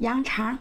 羊肠。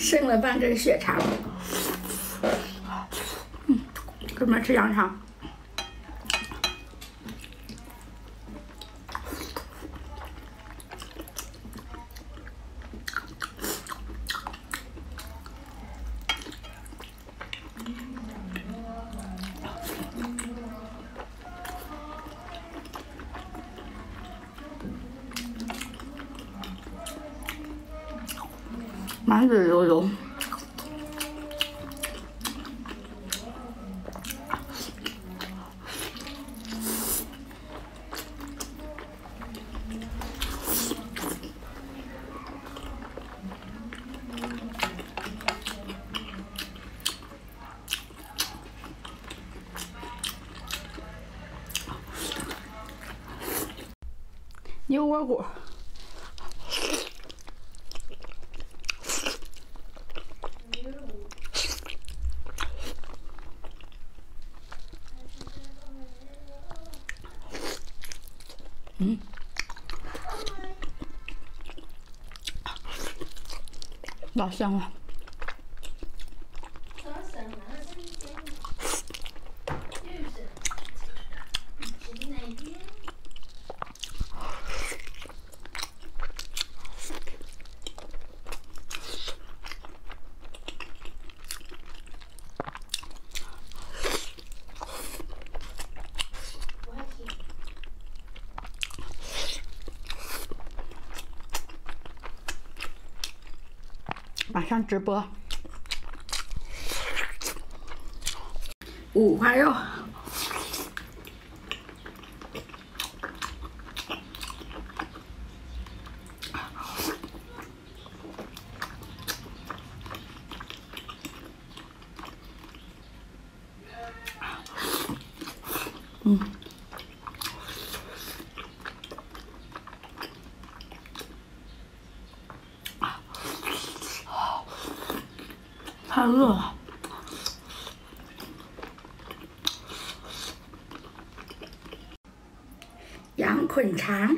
剩了半根血肠，嗯，哥们吃羊肠。满嘴流油，牛窝果。嗯，老香了。马上直播，五花肉，嗯。太饿了，羊捆肠，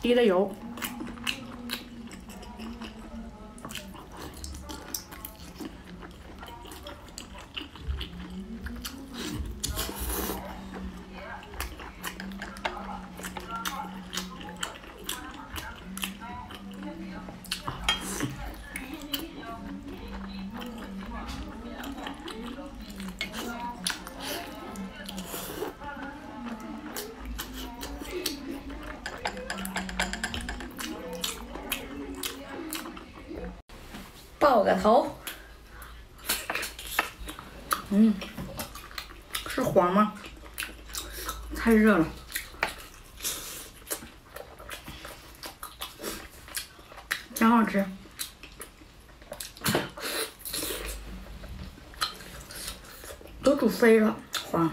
滴的油。爆个头，嗯，是黄吗？太热了，挺好吃，都煮飞了，黄。